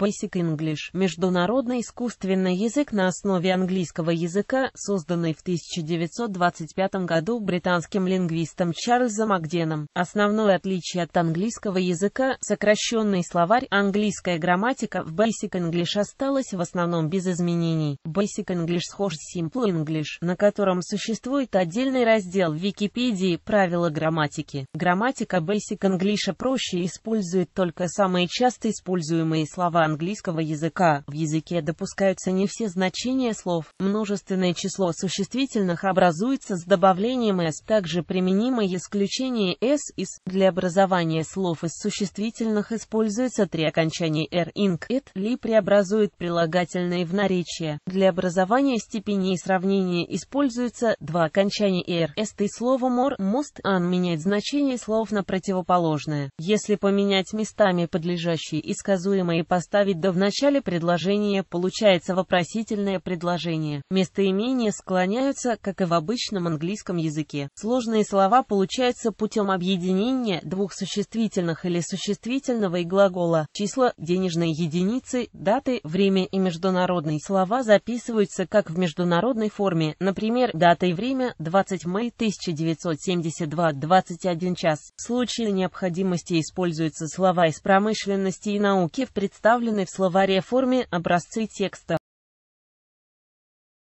Basic English – международный искусственный язык на основе английского языка, созданный в 1925 году британским лингвистом Чарльзом Агденом. Основное отличие от английского языка – сокращенный словарь, английская грамматика в Basic English осталась в основном без изменений. Basic English схож с Simple English, на котором существует отдельный раздел в Википедии «Правила грамматики». Грамматика Basic English проще использует только самые часто используемые слова английского языка. В языке допускаются не все значения слов. Множественное число существительных образуется с добавлением «s». Также применимо исключение «s» из. Для образования слов из существительных используется три окончания «r», «ing», «it», «ли» преобразует прилагательные в наречия. Для образования степеней сравнения используются два окончания «r», «est» и слово «more», «most», «an» меняет значение слов на противоположное. Если поменять местами подлежащие и сказуемые поставить до в начале предложения, получается вопросительное предложение. Местоимения склоняются, как и в обычном английском языке. Сложные слова получаются путем объединения двух существительных или существительного и глагола. Числа, денежные единицы, даты, время и международные слова записываются как в международной форме, например, дата и время 20 мая 1972 21 час. В случае необходимости используются слова из промышленности и науки в представленной в словаре форме образцы текста.